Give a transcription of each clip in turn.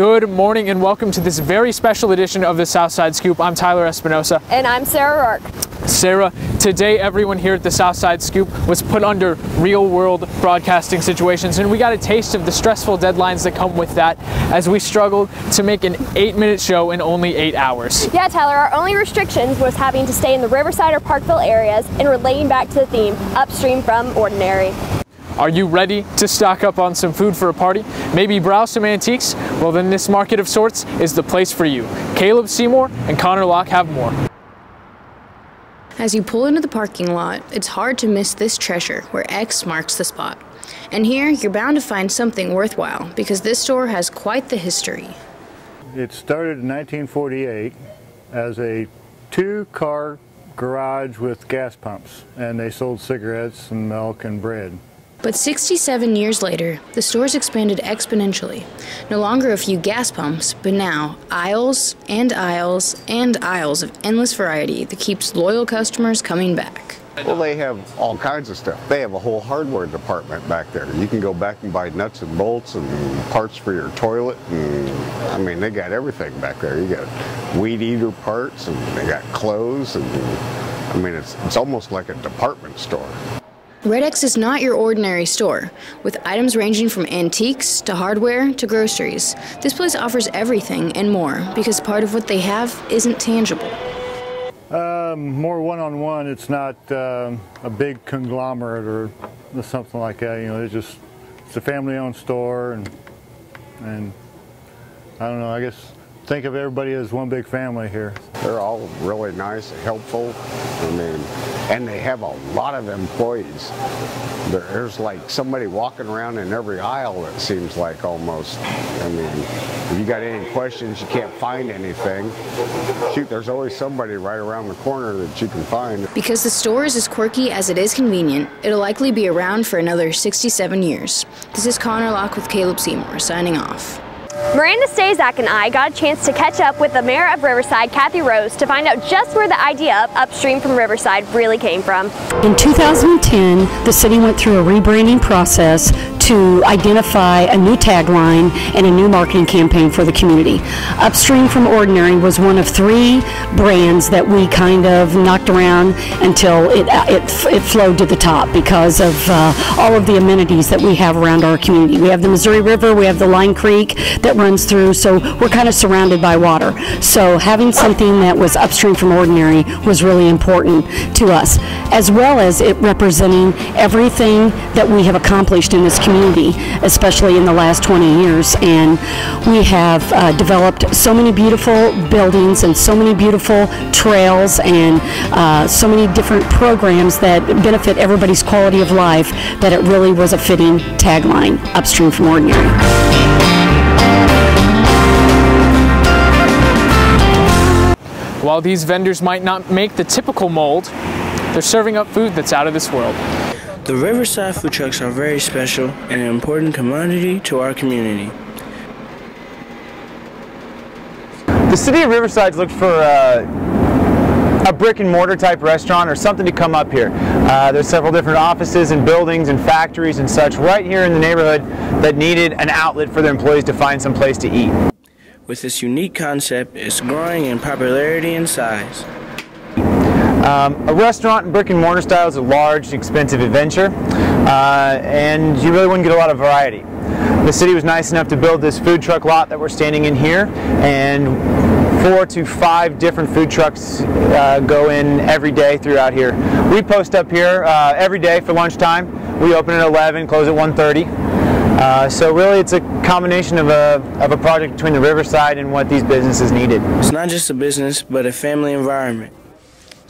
Good morning and welcome to this very special edition of the Southside Scoop. I'm Tyler Espinosa. And I'm Sarah Rourke. Sarah, today everyone here at the Southside Scoop was put under real world broadcasting situations and we got a taste of the stressful deadlines that come with that as we struggled to make an eight minute show in only eight hours. Yeah, Tyler, our only restrictions was having to stay in the Riverside or Parkville areas and relating back to the theme, upstream from ordinary. Are you ready to stock up on some food for a party? Maybe browse some antiques? Well, then this market of sorts is the place for you. Caleb Seymour and Connor Locke have more. As you pull into the parking lot, it's hard to miss this treasure where X marks the spot. And here, you're bound to find something worthwhile because this store has quite the history. It started in 1948 as a two-car garage with gas pumps, and they sold cigarettes and milk and bread. But 67 years later, the store's expanded exponentially. No longer a few gas pumps, but now aisles and aisles and aisles of endless variety that keeps loyal customers coming back. Well, they have all kinds of stuff. They have a whole hardware department back there. You can go back and buy nuts and bolts and parts for your toilet. And, I mean, they got everything back there. You got weed eater parts and they got clothes. And I mean, it's, it's almost like a department store. Red X is not your ordinary store, with items ranging from antiques to hardware to groceries. This place offers everything and more because part of what they have isn't tangible. Um, more one-on-one. -on -one. It's not um, a big conglomerate or something like that. You know, it's just it's a family-owned store, and and I don't know. I guess think of everybody as one big family here. They're all really nice, helpful. I mean, and they have a lot of employees. There's like somebody walking around in every aisle, it seems like almost. I mean, if you got any questions, you can't find anything, shoot, there's always somebody right around the corner that you can find. Because the store is as quirky as it is convenient, it'll likely be around for another 67 years. This is Connor Locke with Caleb Seymour, signing off. Miranda Stazak and I got a chance to catch up with the mayor of Riverside, Kathy Rose, to find out just where the idea of Upstream from Riverside really came from. In 2010, the city went through a rebranding process to identify a new tagline and a new marketing campaign for the community. Upstream from Ordinary was one of three brands that we kind of knocked around until it, it, it flowed to the top because of uh, all of the amenities that we have around our community. We have the Missouri River, we have the Line Creek that runs through, so we're kind of surrounded by water. So having something that was upstream from Ordinary was really important to us, as well as it representing everything that we have accomplished in this community community, especially in the last 20 years. And we have uh, developed so many beautiful buildings and so many beautiful trails and uh, so many different programs that benefit everybody's quality of life that it really was a fitting tagline, Upstream from Ordinary. While these vendors might not make the typical mold, they're serving up food that's out of this world. The Riverside food trucks are very special and an important commodity to our community. The city of Riverside looks for uh, a brick and mortar type restaurant or something to come up here. Uh, there's several different offices and buildings and factories and such right here in the neighborhood that needed an outlet for their employees to find some place to eat. With this unique concept, it's growing in popularity and size. Um, a restaurant in brick and mortar style is a large, expensive adventure, uh, and you really wouldn't get a lot of variety. The city was nice enough to build this food truck lot that we're standing in here, and four to five different food trucks uh, go in every day throughout here. We post up here uh, every day for lunchtime. We open at 11, close at 1.30. Uh, so really it's a combination of a, of a project between the Riverside and what these businesses needed. It's not just a business, but a family environment.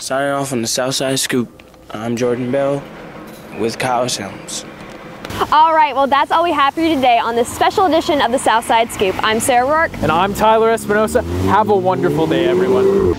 Starting off on the Southside Scoop, I'm Jordan Bell with Kyle Helms. All right, well, that's all we have for you today on this special edition of the Southside Scoop. I'm Sarah Rourke. And I'm Tyler Espinosa. Have a wonderful day, everyone.